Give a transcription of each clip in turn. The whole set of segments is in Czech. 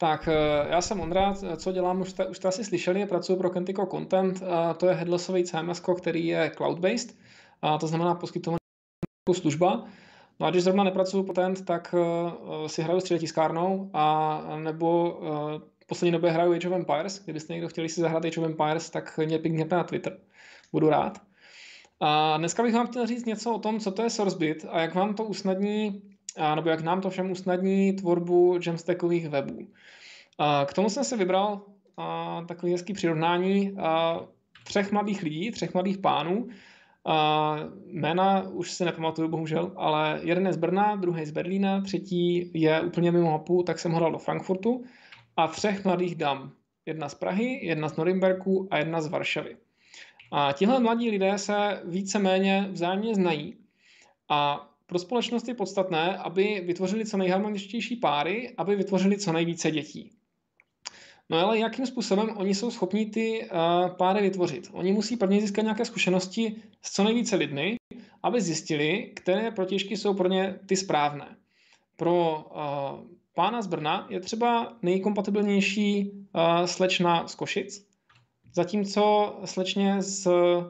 Tak eh, já jsem Ondra, co dělám, už jste, už jste asi slyšeli, pracuji pro Kentico Content, to je headlessový CMS, který je cloud-based, to znamená poskytovaný služba. No a když zrovna nepracuji Content, tak uh, si hraju s tiskárnou a nebo uh, poslední době hraju Age of Empires. Kdybyste někdo chtěli si zahrát Age of Empires, tak mě pingněte na Twitter. Budu rád. A dneska bych vám chtěl říct něco o tom, co to je SourceBit a jak vám to usnadní, nebo jak nám to všem usnadní tvorbu jamstackových webů. K tomu jsem si vybral takový hezký přirovnání třech mladých lidí, třech mladých pánů. Jména už si nepamatuju, bohužel, ale jeden je z Brna, druhý z Berlína, třetí je úplně mimo mapu, tak jsem ho dal do Frankfurtu. A třech mladých dam. Jedna z Prahy, jedna z Norimberku a jedna z Varšavy. A tihle mladí lidé se víceméně vzájemně znají a pro společnost je podstatné, aby vytvořili co nejharmoničtější páry, aby vytvořili co nejvíce dětí. No ale jakým způsobem oni jsou schopni ty uh, páry vytvořit? Oni musí prvně získat nějaké zkušenosti s co nejvíce lidmi, aby zjistili, které protěžky jsou pro ně ty správné. Pro uh, pána z Brna je třeba nejkompatibilnější uh, slečna z Košic, zatímco slečně z, uh,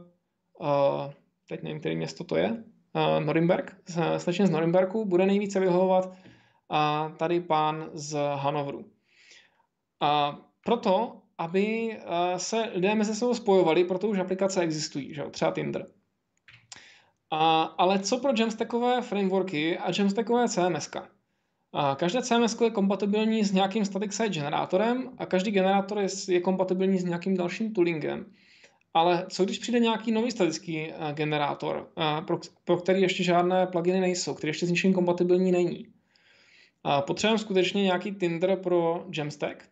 teď nevím, který město to je, uh, Norimberg, slečně z Norimberku bude nejvíce vyhovovat uh, tady pán z Hanovru. A proto, aby uh, se lidé mezi sebou spojovali, proto už aplikace existují, že? třeba Tinder. A, ale co pro Jamstackové frameworky a Jamstackové CMS? každé CMS je kompatibilní s nějakým static site generátorem a každý generátor je, je kompatibilní s nějakým dalším toolingem. Ale co když přijde nějaký nový statický uh, generátor, uh, pro, pro který ještě žádné pluginy nejsou, který ještě s ničím kompatibilní není? Potřebujeme skutečně nějaký Tinder pro Jamstack?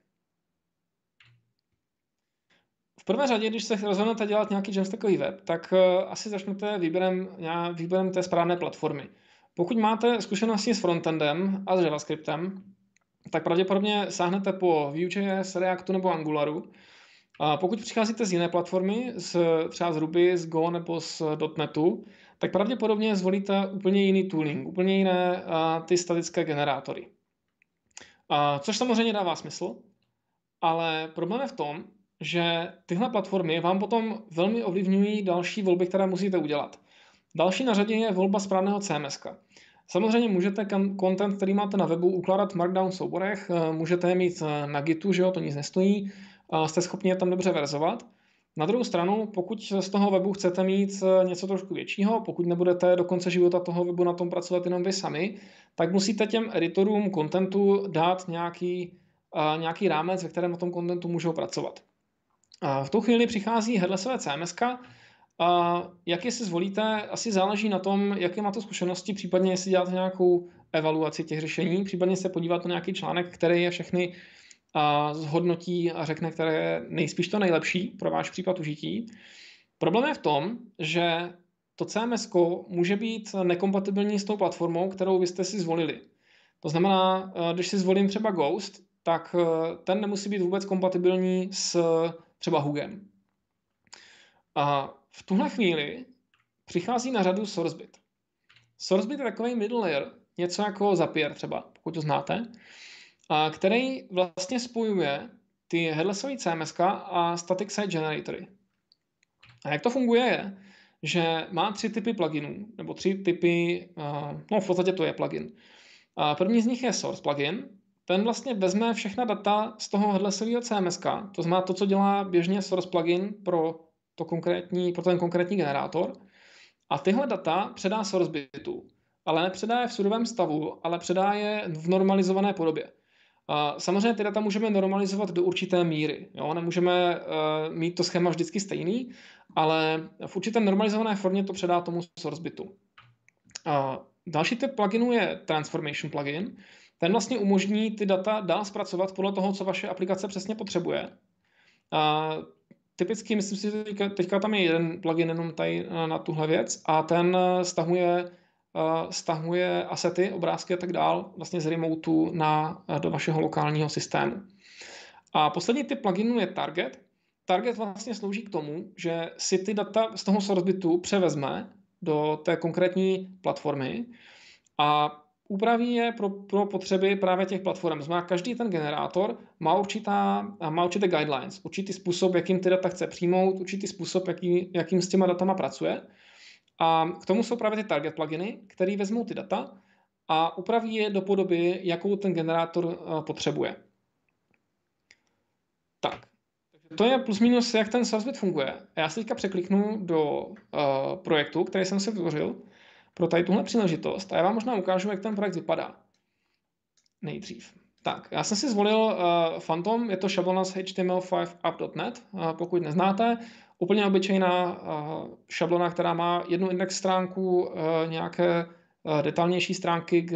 V prvé řadě, když se rozhodnete dělat nějaký Jamstackový web, tak uh, asi začnete výběrem, výběrem té správné platformy. Pokud máte zkušenosti s frontendem a s JavaScriptem, tak pravděpodobně sáhnete po Vue.js, Reactu nebo Angularu. A pokud přicházíte z jiné platformy, z, třeba z Ruby, z Go nebo z .NETu, tak pravděpodobně zvolíte úplně jiný tooling, úplně jiné a, ty statické generátory. A, což samozřejmě dává smysl, ale problém je v tom, že tyhle platformy vám potom velmi ovlivňují další volby, které musíte udělat. Další na řadě je volba správného CMS. Samozřejmě můžete content, který máte na webu, ukládat v Markdown souborech, eh, můžete je mít eh, na Gitu, že jo, to nic nestojí, jste schopni je tam dobře verzovat. Na druhou stranu, pokud z toho webu chcete mít eh, něco trošku většího, pokud nebudete do konce života toho webu na tom pracovat jenom vy sami, tak musíte těm editorům contentu dát nějaký, nějaký rámec, ve kterém na tom contentu můžou pracovat. V tu chvíli přichází headlessové CMS, a jak si zvolíte, asi záleží na tom, jaké máte zkušenosti, případně jestli děláte nějakou evaluaci těch řešení, případně se podíváte na nějaký článek, který je všechny zhodnotí a řekne, které je nejspíš to nejlepší pro váš případ užití. Problém je v tom, že to CMS může být nekompatibilní s tou platformou, kterou vy jste si zvolili. To znamená, když si zvolím třeba Ghost, tak ten nemusí být vůbec kompatibilní s třeba Hugem. A v tuhle chvíli přichází na řadu SourceBit. SourceBit je takový middle layer, něco jako Zapier třeba, pokud to znáte, a který vlastně spojuje ty headlessové CMS a static site generatory. A jak to funguje je, že má tři typy pluginů, nebo tři typy, no v podstatě to je plugin. A první z nich je source plugin, ten vlastně vezme všechna data z toho headlessového CMS, to znamená to, co dělá běžně source plugin pro to konkrétní, pro ten konkrétní generátor. A tyhle data předá SourceBitu, ale nepředá je v surovém stavu, ale předá je v normalizované podobě. Samozřejmě ty data můžeme normalizovat do určité míry. Jo? Nemůžeme uh, mít to schéma vždycky stejný, ale v určité normalizované formě to předá tomu SourceBitu. A další typ pluginu je Transformation plugin. Ten vlastně umožní ty data dál zpracovat podle toho, co vaše aplikace přesně potřebuje. A typicky, myslím si, že teďka, teďka tam je jeden plugin jenom tady na, na tuhle věc a ten eh, stahuje, uh, stahuje asety, obrázky a tak dál vlastně z remotu na, eh, do vašeho lokálního systému. A poslední typ pluginu je Target. Target vlastně slouží k tomu, že si ty data z toho sourcebitu převezme do té konkrétní platformy a upraví je pro, pro potřeby právě těch platform. Znamená, každý ten generátor má, určitá, má určité guidelines, určitý způsob, jakým ty data chce přijmout, určitý způsob, jaký, jakým s těma datama pracuje. A k tomu jsou právě ty target pluginy, které vezmou ty data a upraví je do podoby, jakou ten generátor eh, potřebuje. Tak, to je plus minus, jak ten SalesBit funguje. Já se teďka překliknu do uh, projektu, který jsem si vytvořil pro tady tuhle příležitost a já vám možná ukážu, jak ten projekt vypadá. Nejdřív. Tak, já jsem si zvolil uh, Phantom, je to šablona z HTML5app.net, uh, pokud neznáte. Úplně obyčejná uh, šablona, která má jednu index stránku, uh, nějaké uh, detailnější stránky,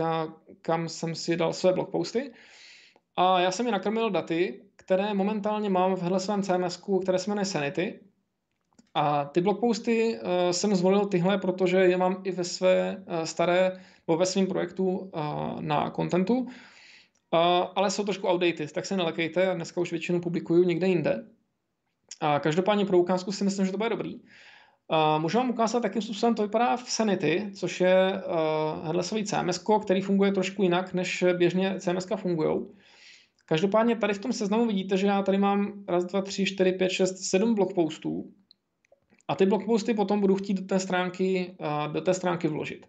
kam jsem si dal své blogposty. A já jsem je nakrmil daty, které momentálně mám v svém CMS, které se jmenuje Sanity. A ty blogposty uh, jsem zvolil tyhle, protože je mám i ve své uh, staré, nebo ve svém projektu uh, na contentu, uh, ale jsou trošku outdated, tak se nelekejte, dneska už většinu publikuju někde jinde. A každopádně pro ukázku si myslím, že to bude dobrý. Uh, můžu vám ukázat, jakým způsobem to vypadá v Sanity, což je uh, headlessový CMS, který funguje trošku jinak, než běžně CMS fungují. Každopádně tady v tom seznamu vidíte, že já tady mám raz, dva, tři, čtyři, pět, šest, sedm blogpostů a ty blogposty potom budu chtít do té stránky, do té stránky vložit.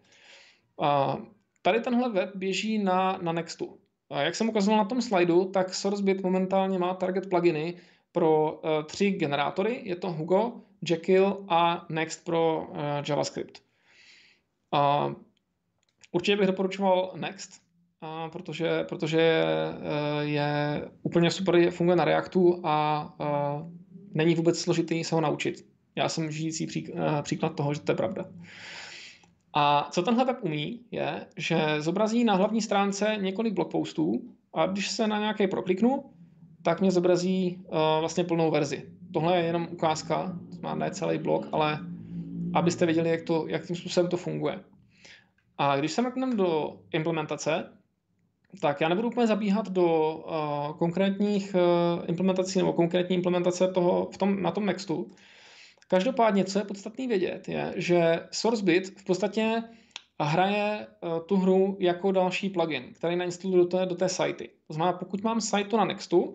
Tady tenhle web běží na, na Nextu. Jak jsem ukazoval na tom slajdu, tak SourceBit momentálně má target pluginy pro uh, tři generátory. Je to Hugo, Jekyll a Next pro JavaScript. Určitě bych doporučoval Next, a protože, protože eh, je úplně super, funguje na Reactu a, a není vůbec složitý se ho naučit. Já jsem žijící eh, příklad toho, že to je pravda. A co tenhle web umí, je, že zobrazí na hlavní stránce několik blogpostů a když se na nějaký prokliknu, tak mě zobrazí uh, vlastně plnou verzi. Tohle je jenom ukázka, to má ne celý blog, ale abyste věděli, jak to, jakým způsobem to funguje. A když se mrkneme do implementace, tak já nebudu úplně zabíhat do uh, konkrétních uh, implementací nebo konkrétní implementace toho v tom, na tom Nextu. Každopádně, co je podstatný vědět, je, že SourceBit v podstatě hraje uh, tu hru jako další plugin, který nainstaluji do té, do té sajty. To znamená, pokud mám sajtu na Nextu,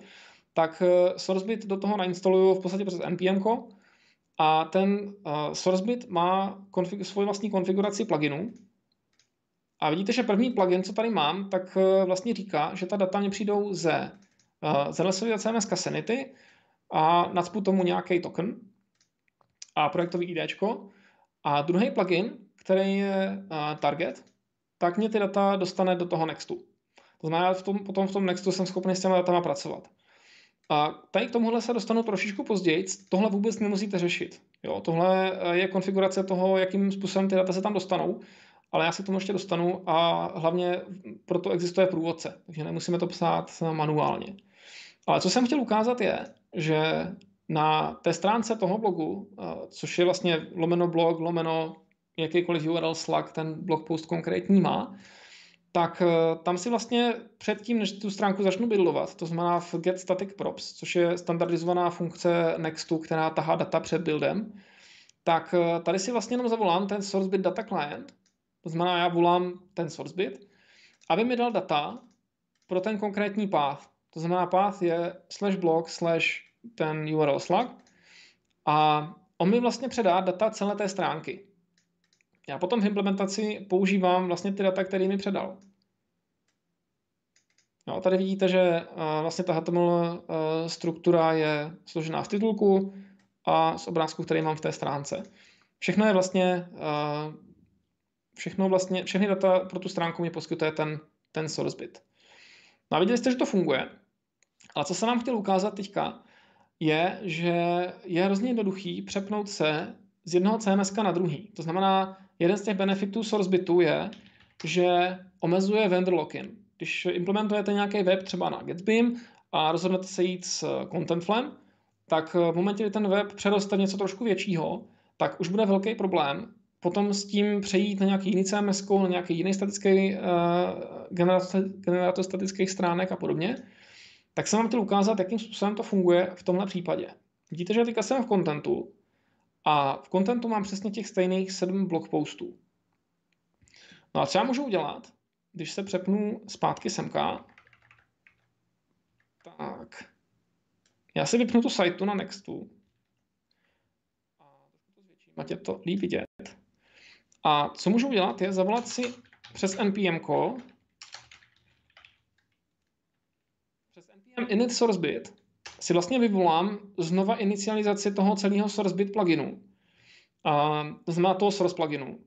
tak uh, SourceBit do toho nainstaluju v podstatě přes npm a ten uh, SourceBit má konfig- svoji vlastní konfiguraci pluginu, a vidíte, že první plugin, co tady mám, tak eh, vlastně říká, že ta data mě přijdou ze uh, z CMS Sanity a nacpu tomu nějaký token a projektový ID. A druhý plugin, který je target, tak mě ty data dostane do toho Nextu. To znamená, v tom, potom v tom Nextu jsem schopný s těma datama pracovat. A tady k tomuhle se dostanu trošičku později. Tohle vůbec nemusíte řešit. Jo, tohle je konfigurace toho, jakým způsobem ty data se tam dostanou ale já se k tomu ještě dostanu a hlavně proto existuje průvodce, takže nemusíme to psát manuálně. Ale co jsem chtěl ukázat je, že na té stránce toho blogu, což je vlastně lomeno blog, lomeno jakýkoliv URL Slack ten blog post konkrétní má, tak e, tam si vlastně předtím, než tu stránku začnu buildovat, to znamená v get static props, což je standardizovaná funkce Nextu, která tahá data před buildem, tak e, tady si vlastně jenom zavolám ten source data client to znamená, já volám ten source bit, aby mi dal data pro ten konkrétní path. To znamená, path je slash blog slash ten URL slug a on mi vlastně předá data celé té stránky. Já potom v implementaci používám vlastně ty data, které mi předal. No, tady vidíte, že uh, vlastně ta HTML uh, struktura je složená z titulku a z obrázku, který mám v té stránce. Všechno je vlastně uh, všechno vlastně, všechny data pro tu stránku mi poskytuje ten, ten source bit. No a viděli jste, že to funguje. Ale co jsem vám chtěl ukázat teďka, je, že je hrozně jednoduchý přepnout se z jednoho CMS na druhý. To znamená, jeden z těch benefitů SourceBitu je, že omezuje vendor lock-in. Když implementujete nějaký web třeba na Gatsbym a rozhodnete se jít s Contentflem, tak v momentě, kdy ten web přeroste něco trošku většího, tak už bude velký problém potom s tím přejít na nějaký jiný CMS, na nějaký jiný statický uh, generátor, generátor statických stránek a podobně, tak jsem vám chtěl ukázat, jakým způsobem to funguje v tomhle případě. Vidíte, že teďka jsem v contentu a v contentu mám přesně těch stejných sedm blog postů. No a co já můžu udělat, když se přepnu zpátky semka, tak já si vypnu tu sajtu na Nextu. A to zvětším, ať je to líp vidět. A co můžu udělat, je zavolat si přes npm call přes npm init sourcebit si vlastně vyvolám znova inicializaci toho celého sourcebit pluginu. A, to znamená toho source pluginu.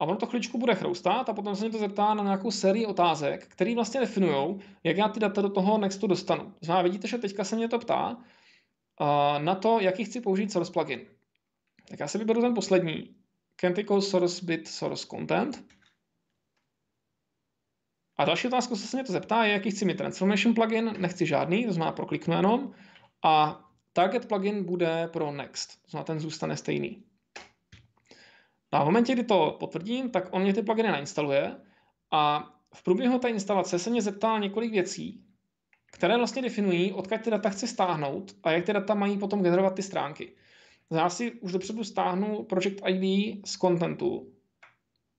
A ono to chvíličku bude chroustat a potom se mě to zeptá na nějakou sérii otázek, které vlastně definují, jak já ty data do toho Nextu dostanu. Znamená, vidíte, že teďka se mě to ptá na to, jaký chci použít source plugin. Tak já si vyberu ten poslední. Cantico source bit source content. A další otázka, co se mě to zeptá, je, jaký chci mít transformation plugin. Nechci žádný, to znamená prokliknu jenom. A target plugin bude pro next, to znamená, ten zůstane stejný. A v momentě, kdy to potvrdím, tak on mě ty pluginy nainstaluje a v průběhu té instalace se mě zeptá několik věcí, které vlastně definují, odkud ty data chci stáhnout a jak ty data mají potom generovat ty stránky. Já si už dopředu stáhnu Project ID z contentu,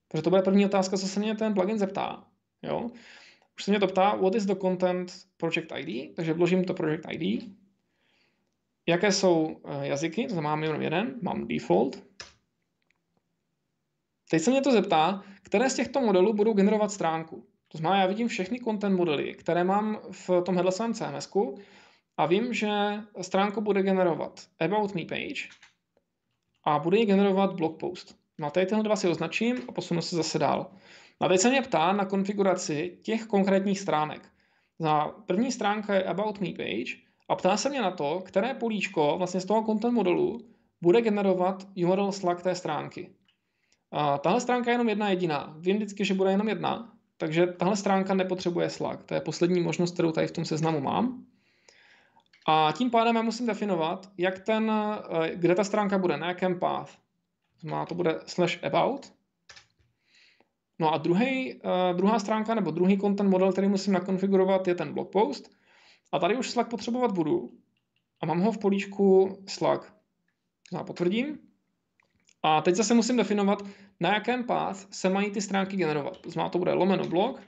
protože to bude první otázka, co se mě ten plugin zeptá. Jo? Už se mě to ptá, what is the content Project ID, takže vložím to Project ID. Jaké jsou eh, jazyky, to mám jenom jeden, mám default. Teď se mě to zeptá, které z těchto modelů budou generovat stránku. To znamená, já vidím všechny content modely, které mám v tomhle svém CMS a vím, že stránku bude generovat About Me page a bude ji generovat blog post. No a tady tyhle dva si označím a posunu se zase dál. A teď se mě ptá na konfiguraci těch konkrétních stránek. Za první stránka je About Me page a ptá se mě na to, které políčko vlastně z toho content modelu bude generovat URL Slack té stránky. A tahle stránka je jenom jedna jediná. Vím vždycky, že bude jenom jedna, takže tahle stránka nepotřebuje Slack. To je poslední možnost, kterou tady v tom seznamu mám. A tím pádem já musím definovat, jak ten, eh, kde ta stránka bude, na jakém path. To bude slash about. No a druhý, uh, druhá stránka nebo druhý content model, který musím nakonfigurovat, je ten blog post. A tady už Slack potřebovat budu. A mám ho v políčku Slack. Znamená, potvrdím. A teď zase musím definovat, na jakém path se mají ty stránky generovat. To znamená, to bude lomeno blog,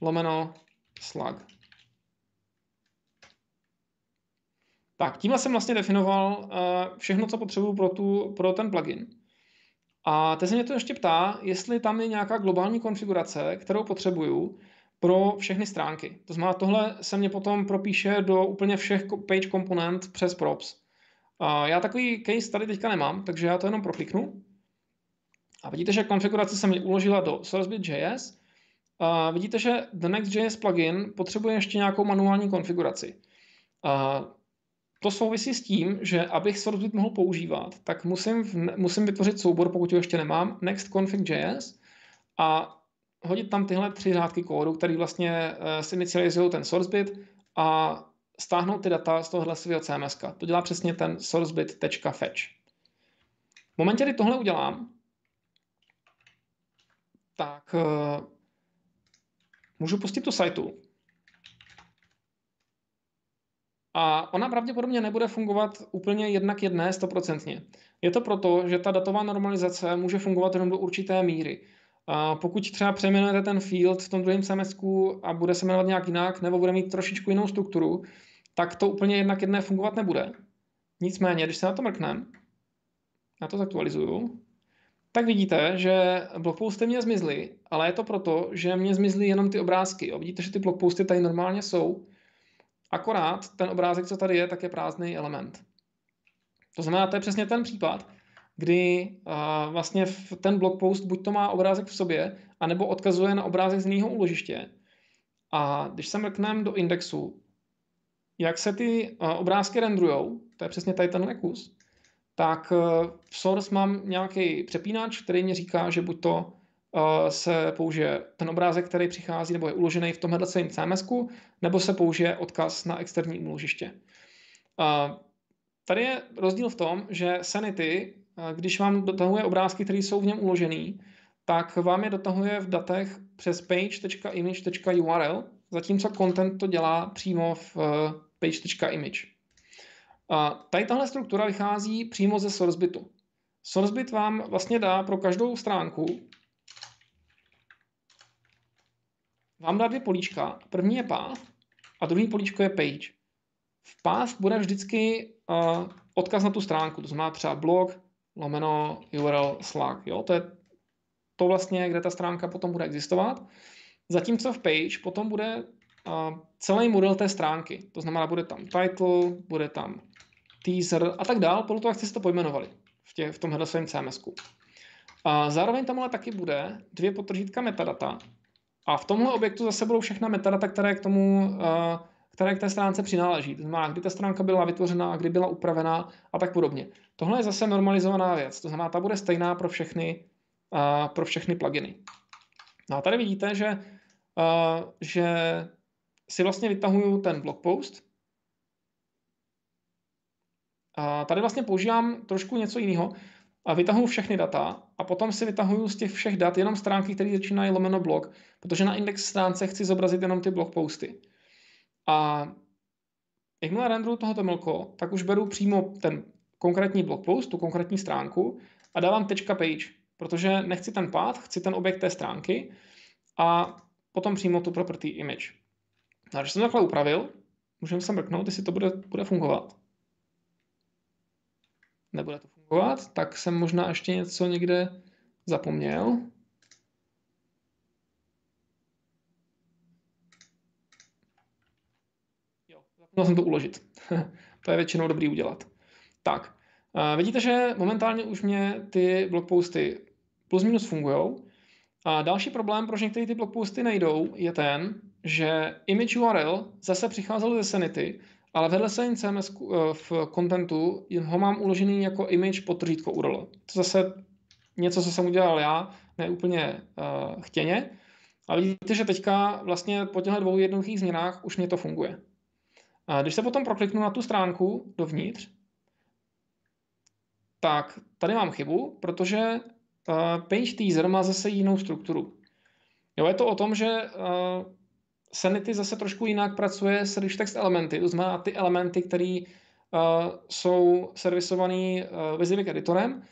lomeno slug. Tak, tímhle jsem vlastně definoval uh, všechno, co potřebuju pro, tu, pro ten plugin. A teď se mě to ještě ptá, jestli tam je nějaká globální konfigurace, kterou potřebuju pro všechny stránky. To znamená, tohle se mě potom propíše do úplně všech page komponent přes props. Uh, já takový case tady teďka nemám, takže já to jenom prokliknu. A vidíte, že konfigurace jsem uložila do sourcebit.js. A vidíte, že the Next.js plugin potřebuje ještě nějakou manuální konfiguraci. A to souvisí s tím, že abych sourcebit mohl používat, tak musím, v, musím vytvořit soubor, pokud ho ještě nemám, next config.js a hodit tam tyhle tři řádky kódu, které vlastně uh, si inicializují ten sourcebit a stáhnout ty data z tohohle svého CMS. To dělá přesně ten sourcebit.fetch. V momentě, kdy tohle udělám, tak uh, můžu pustit tu sajtu. A ona pravděpodobně nebude fungovat úplně jednak jedné stoprocentně. Je to proto, že ta datová normalizace může fungovat jenom do určité míry. A pokud třeba přejmenujete ten field v tom druhém CMS a bude se jmenovat nějak jinak, nebo bude mít trošičku jinou strukturu, tak to úplně jednak jedné fungovat nebude. Nicméně, když se na to mrknem, já to zaktualizuju, tak vidíte, že blogposty mě zmizly, ale je to proto, že mě zmizly jenom ty obrázky. Jo. Vidíte, že ty blogposty tady normálně jsou, akorát ten obrázek, co tady je, tak je prázdný element. To znamená, to je přesně ten případ, kdy uh, vlastně ten blogpost buď to má obrázek v sobě, anebo odkazuje na obrázek z jiného úložiště. A když se mrkneme do indexu, jak se ty uh, obrázky rendrujou, to je přesně tady ten kus, tak eh, v Source mám nějaký přepínač, který mi říká, že buď to se použije ten obrázek, který přichází nebo je uložený v tomhle svém CMS, nebo se použije odkaz na externí úložiště. Tady je rozdíl v tom, že Sanity, když vám dotahuje obrázky, které jsou v něm uložený, tak vám je dotahuje v datech přes page.image.url, zatímco content to dělá přímo v page.image. A tady tahle struktura vychází přímo ze sourcebitu. Sourcebit vám vlastně dá pro každou stránku vám dá dvě políčka. První je path a druhý políčko je page. V path bude vždycky uh, odkaz na tu stránku, to znamená třeba blog, lomeno, URL, Slack. Jo? To je to vlastně, kde ta stránka potom bude existovat. Zatímco v page potom bude uh, celý model té stránky. To znamená, bude tam title, bude tam teaser a tak dál, podle toho, jak jste si to pojmenovali v, tě, v tomhle svém CMS. -ku. Zároveň tam ale taky bude dvě potržítka metadata. A v tomhle objektu zase budou všechna metadata, které k tomu, uh, které k té stránce přináleží. To znamená, kdy ta stránka byla vytvořena, kdy byla upravená a tak podobně. Tohle je zase normalizovaná věc. To znamená, ta bude stejná pro všechny, uh, pro všechny pluginy. No a tady vidíte, že, uh, že si vlastně vytahuju ten blog post. A tady vlastně používám trošku něco jiného a vytahuju všechny data a potom si vytahuju z těch všech dat jenom stránky, které začínají lomeno blog, protože na index stránce chci zobrazit jenom ty blog posty. A jakmile renderu tohoto mlko, tak už beru přímo ten konkrétní blog post, tu konkrétní stránku a dávám tečka page, protože nechci ten path, chci ten objekt té stránky a potom přímo tu property image. No a když jsem takhle upravil, můžeme se mrknout, jestli to bude, bude fungovat. Nebude to fungovat, tak jsem možná ještě něco někde zapomněl. Jo, zapomněl jsem to uložit. to je většinou dobrý udělat. Tak, vidíte, že momentálně už mě ty blogposty plus minus fungují. A další problém, proč některé ty blogposty nejdou, je ten, že image URL zase přicházelo ze Sanity, ale vedle se CMS eh, v contentu ho mám uložený jako image potržítko URL. To zase něco, co jsem udělal já, ne úplně uh, chtěně. Ale vidíte, že teďka vlastně po těchto dvou jednoduchých změnách už mě to funguje. A když se potom prokliknu na tu stránku dovnitř, tak tady mám chybu, protože uh, page teaser má zase jinou strukturu. Jo, je to o tom, že uh, Sanity zase trošku jinak pracuje s rich text elementy, to znamená ty elementy, které uh, jsou servisované uh, Wysiwyg editorem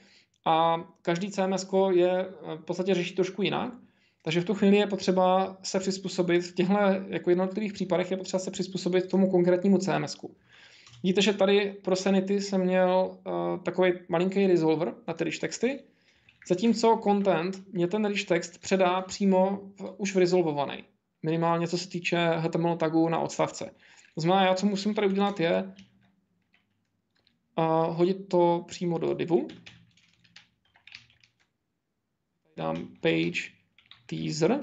a každý CMS je uh, v podstatě řeší trošku jinak. Takže v tu chvíli je potřeba se přizpůsobit, v těchto jako jednotlivých případech je potřeba se přizpůsobit tomu konkrétnímu CMS. -ku. Vidíte, že tady pro Sanity jsem měl uh, takový malinký resolver na ty rich texty, zatímco content mě ten rich text předá přímo v, už v resolvovaný minimálně co se týče HTML tagu na odstavce. To znamená, já co musím tady udělat je uh, hodit to přímo do divu. Dám page teaser.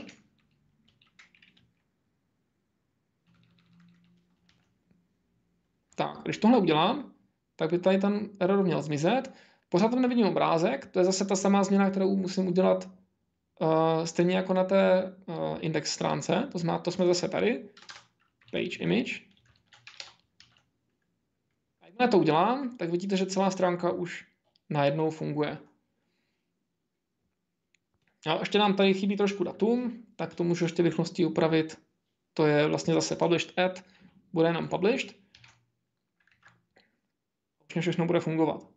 Tak, když tohle udělám, tak by tady ten error měl zmizet. Pořád tam nevidím obrázek, to je zase ta samá změna, kterou musím udělat Uh, stejně jako na té uh, index stránce, to znamená, to jsme zase tady, page image. A jakmile to udělám, tak vidíte, že celá stránka už najednou funguje. A ještě nám tady chybí trošku datum, tak to můžu ještě v rychlosti upravit. To je vlastně zase published at, bude jenom published. Už všechno bude fungovat.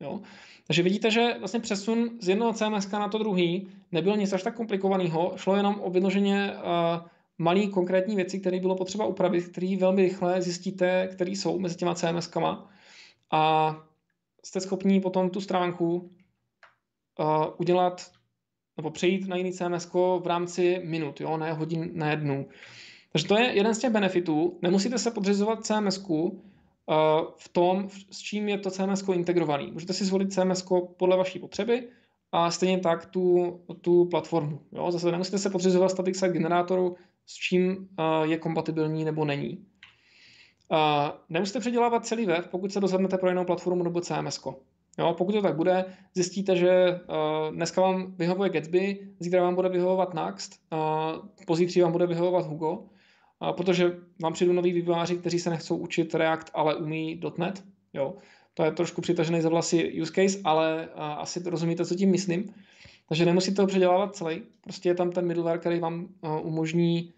Jo? Takže vidíte, že vlastně přesun z jednoho CMS na to druhý nebyl nic až tak komplikovaného, šlo jenom o vyloženě uh, malý konkrétní věci, které bylo potřeba upravit, které velmi rychle zjistíte, které jsou mezi těma CMS-kama a jste schopní potom tu stránku uh, udělat nebo přejít na jiný CMS v rámci minut, jo, ne hodin, ne dnů. Takže to je jeden z těch benefitů. Nemusíte se podřizovat CMS, v tom, s čím je to CMS integrovaný. Můžete si zvolit CMS podle vaší potřeby a stejně tak tu, tu platformu. Jo? Zase nemusíte se podřizovat static site generátoru, s čím je kompatibilní nebo není. Nemusíte předělávat celý web, pokud se rozhodnete pro jinou platformu nebo CMS. Jo, pokud to tak bude, zjistíte, že uh, dneska vám vyhovuje Gatsby, zítra vám bude vyhovovat Next, uh, pozítří vám bude vyhovovat Hugo protože vám přijdu noví vývojáři, kteří se nechcou učit React, ale umí .NET. Jo. To je trošku přitažený za vlasy use case, ale asi rozumíte, co tím myslím. Takže nemusíte ho předělávat celý, prostě je tam ten middleware, který vám umožní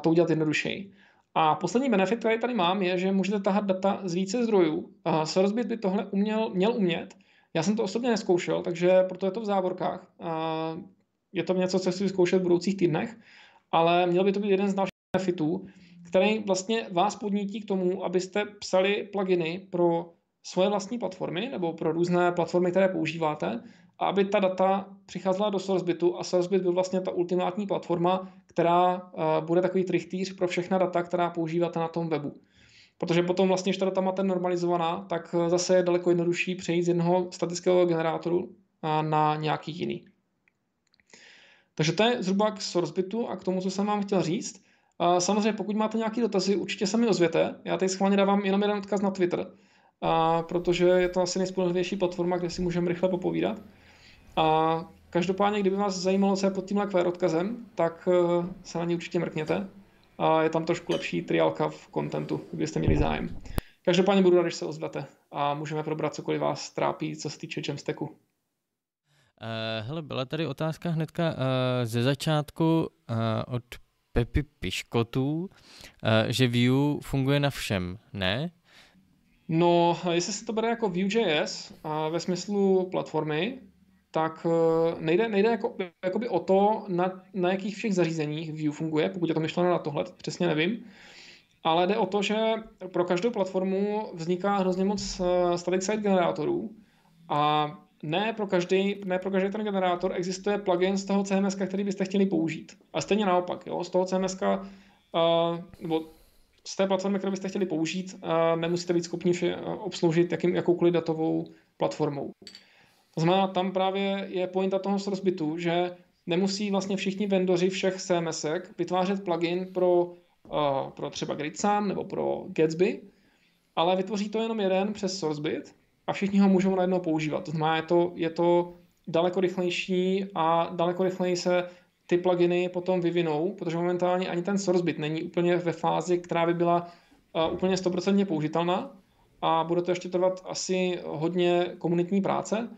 to udělat jednodušeji. A poslední benefit, který tady mám, je, že můžete tahat data z více zdrojů. Sourcebit by tohle uměl, měl umět. Já jsem to osobně neskoušel, takže proto je to v závorkách. Je to něco, co chci zkoušet v budoucích týdnech ale měl by to být jeden z dalších benefitů, který vlastně vás podnítí k tomu, abyste psali pluginy pro svoje vlastní platformy nebo pro různé platformy, které používáte, a aby ta data přicházela do SourceBitu a SourceBit byl vlastně ta ultimátní platforma, která eh, bude takový trichtýř pro všechna data, která používáte na tom webu. Protože potom vlastně, když ta data máte normalizovaná, tak eh, zase je daleko jednodušší přejít z jednoho statického generátoru eh, na nějaký jiný. Takže to je zhruba k SourceBitu a k tomu, co jsem vám chtěl říct. Samozřejmě, pokud máte nějaké dotazy, určitě se mi ozvěte. Já teď schválně dávám jenom jeden odkaz na Twitter, protože je to asi nejspolehlivější platforma, kde si můžeme rychle popovídat. A každopádně, kdyby vás zajímalo, co je pod tímhle QR odkazem, tak eh, se na ní určitě mrkněte. A je tam trošku lepší triálka v kontentu, kdybyste měli zájem. Každopádně budu rád, když se ozvete a můžeme probrat cokoliv vás trápí, co se týče Jamstacku. Uh, hele, byla tady otázka hnedka uh, ze začátku od Pepi Piškotů, uh, že Vue funguje na všem, ne? No, jestli se to bere jako Vue.js uh, ve smyslu platformy, tak uh, nejde, nejde jako, jakoby o to, na, na jakých všech zařízeních Vue funguje, pokud je to myšleno na tohle, přesně nevím. Ale jde o to, že pro každou platformu vzniká hrozně moc static site generátorů a ne pro každý, ne pro každý ten generátor existuje plugin z toho CMS, který byste chtěli použít. A stejně naopak, jo, z toho CMS, uh, nebo z té platformy, kterou byste chtěli použít, uh, nemusíte být schopni vše, uh, obsloužit jakým, jakoukoliv datovou platformou. To znamená, tam právě je pointa toho SourceBitu, že nemusí vlastně všichni vendoři všech CMS vytvářet plugin pro, uh, pro třeba GridSam nebo pro Gatsby, ale vytvoří to jenom jeden přes SourceBit a všichni ho můžou najednou používat. To znamená, je to, je to daleko rychlejší a daleko rychleji se ty pluginy potom vyvinou, protože momentálně ani ten SourceBit není úplně ve fázi, která by byla uh, úplně 100% použitelná a bude to ještě trvat asi hodně komunitní práce,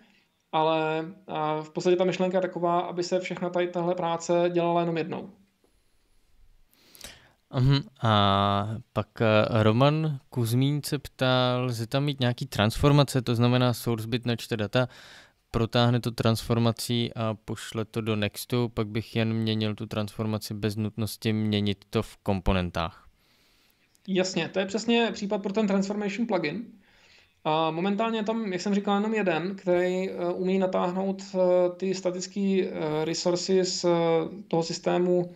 ale uh, v podstatě ta myšlenka je taková, aby se všechna tady tahle práce dělala jenom jednou. Uhum. A pak eh, Roman Kuzmín se ptal, že tam mít nějaký transformace, to znamená SourceBit načte data, protáhne to transformací a pošle to do Nextu, pak bych jen měnil tu transformaci bez nutnosti měnit to v komponentách. Jasně, to je přesně případ pro ten Transformation plugin. A momentálně je tam, jak jsem říkal, jenom jeden, který eh, umí natáhnout eh, ty statické resources z toho systému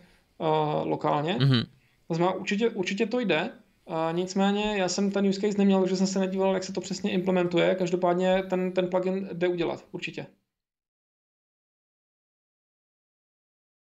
lokálně. Mm-hmm. To znamená, určitě, určitě to jde, a nicméně já jsem ten use case neměl, takže jsem se nedíval, jak se to přesně implementuje. Každopádně ten, ten plugin jde udělat, určitě.